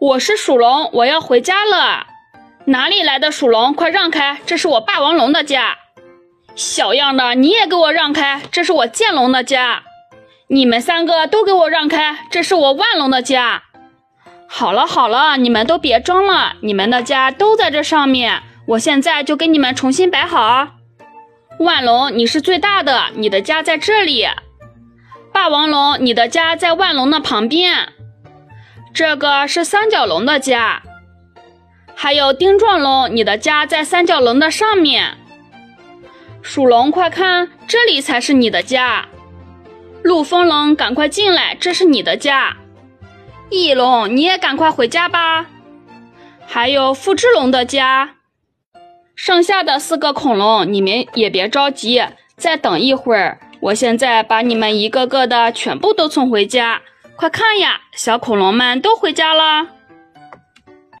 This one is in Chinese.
我是属龙，我要回家了。哪里来的属龙？快让开，这是我霸王龙的家。小样的，你也给我让开，这是我剑龙的家。你们三个都给我让开，这是我万龙的家。好了好了，你们都别装了，你们的家都在这上面，我现在就给你们重新摆好。万龙，你是最大的，你的家在这里。霸王龙，你的家在万龙的旁边。这个是三角龙的家，还有丁状龙，你的家在三角龙的上面。属龙，快看，这里才是你的家。陆风龙，赶快进来，这是你的家。翼龙，你也赶快回家吧。还有复制龙的家。剩下的四个恐龙，你们也别着急，再等一会儿。我现在把你们一个个的全部都送回家。快看呀，小恐龙们都回家了。